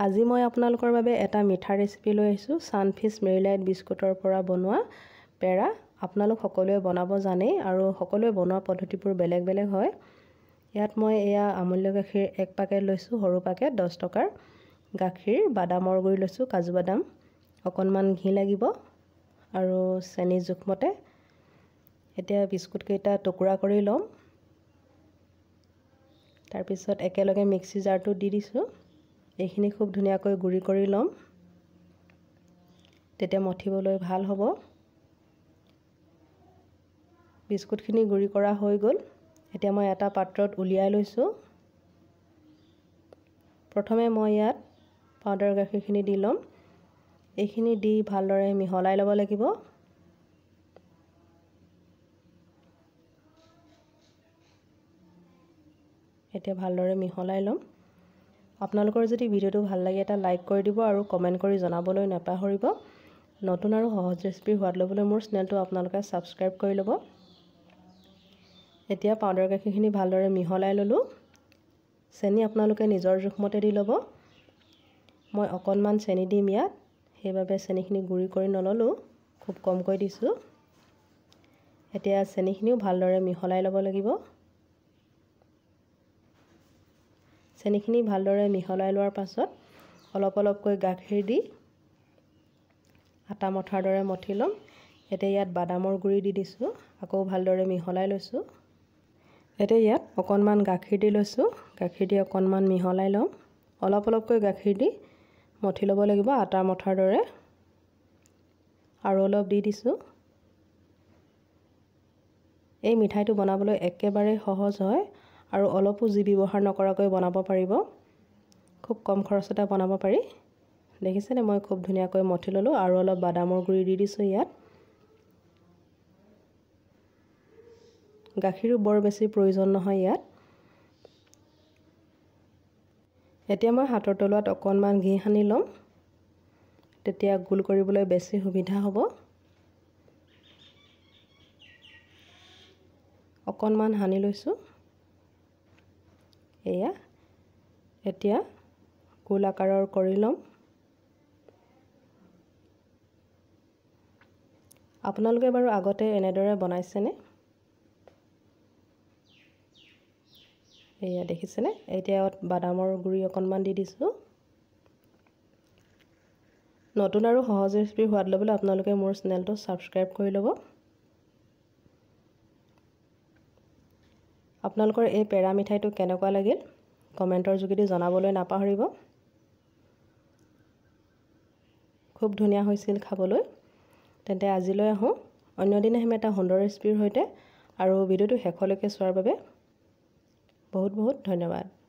আজি মই আপোনালোকৰ বাবে এটা মিঠা ৰেচিপি লৈ আহিছোঁ। ছানফিছ মেৰিলাইট বিস্কুটৰ পৰা বনোৱা পেৰা। আপোনালোক সকলোৱে বনাব জানেই আৰু সকলোৱে বনোৱা পদ্ধতিবোৰ বেলেগ বেলেগ হয়। ইয়াত মই এয়া আমূল্য গাখীৰ এক পেকেট লৈছোঁ সৰু পেকেট দহ টকাৰ। গাখীৰ বাদামৰ গুড়ি লৈছোঁ কাজু বাদাম। অকণমান ঘি লাগিব আৰু চেনি জোখমতে এতিয়া বিস্কুটকেইটা টুকুৰা কৰি ল'ম। তাৰপিছত একেলগে মিক্সি জাৰটো দি দিছোঁ। এইখিনি খুব ধুনীয়াকৈ গুড়ি কৰি ল'ম। তেতিয়া মঠিবলৈ ভাল হ'ব। বিস্কুটখিনি গুড়ি কৰা হৈ গ'ল। এতিয়া মই এটা পাত্ৰত উলিয়াই লৈছোঁ। প্ৰথমে মই ইয়াত পাউডাৰ গাখীৰখিনি দি ল'ম। এইখিনি দি ভালদৰে মিহলাই ল'ব লাগিব। এতিয়া ভালদৰে মিহলাই ল'ম। আপোনালোকৰ যদি ভিডিঅ'টো ভাল লাগে এটা লাইক কৰি দিব আৰু কমেণ্ট কৰি জনাবলৈ নাপাহৰিব। নতুন আৰু সহজ ৰেচিপি সোৱাদ ল'বলৈ মোৰ চেনেলটো আপোনালোকে ছাবস্ক্ৰাইব কৰি ল'ব। এতিয়া পাউডাৰ গাখীৰখিনি ভালদৰে মিহলাই ল'লোঁ। চেনি আপোনালোকে নিজৰ জোখমতে দি ল'ব। মই অকণমান চেনি দিম ইয়াত সেইবাবে চেনিখিনি গুড়ি কৰি নল'লোঁ খুব কমকৈ দিছোঁ। এতিয়া চেনিখিনিও ভালদৰে মিহলাই ল'ব লাগিব। চেনিখিনি ভালদৰে মিহলাই লোৱাৰ পাছত অলপ অলপকৈ গাখীৰ দি আটা মঠাৰ দৰে মঠি ল'ম। এতিয়া ইয়াত বাদামৰ গুড়ি দি দিছোঁ আকৌ ভালদৰে মিহলাই লৈছোঁ। এতিয়া ইয়াত অকণমান গাখীৰ দি লৈছোঁ গাখীৰ দি অকণমান মিহলাই ল'ম। অলপ অলপকৈ গাখীৰ দি মঠি ল'ব লাগিব আটা মঠাৰ দৰে। আৰু অলপ দি দিছোঁ। এই মিঠাইটো বনাবলৈ একেবাৰে সহজ হয়। আৰু অলপো যি ব্যৱহাৰ নকৰাকৈ বনাব পাৰিব। খুব কম খৰচতে বনাব পাৰি। দেখিছেনে? মই খুব ধুনীয়াকৈ মঠি ল'লোঁ আৰু অলপ বাদামৰ গুড়ি দি দিছোঁ ইয়াত। গাখীৰো বৰ বেছি প্ৰয়োজন নহয় ইয়াত। এতিয়া মই হাতৰ তলুৱাত অকণমান ঘি সানি ল'ম। তেতিয়া গোল কৰিবলৈ বেছি সুবিধা হ'ব। অকণমান সানি লৈছোঁ। এয়া। এতিয়া গোল আকাৰৰ কৰি ল'ম। আপোনালোকে বাৰু আগতে এনেদৰে বনাইছেনে? এয়া দেখিছেনে? এতিয়া বাদামৰ গুড়ি অকণমান দি দিছোঁ। নতুন আৰু সহজ ৰেচিপি সোৱাদ ল'বলৈ আপোনালোকে মোৰ চেনেলটো ছাবস্ক্ৰাইব কৰি ল'ব। আপোনালোকৰ এই পেৰা মিঠাইটো কেনেকুৱা লাগিল? কমেণ্টৰ যোগেদি জনাবলৈ নাপাহৰিব। খুব ধুনীয়া হৈছিল খাবলৈ। তেন্তে আজিলৈ আহোঁ। অন্য আহিম এটা সুন্দৰ ৰেচিপিৰ সৈতে। আৰু ভিডিঅ'টো শেষলৈকে চোৱাৰ বাবে বহুত বহুত ধন্যবাদ।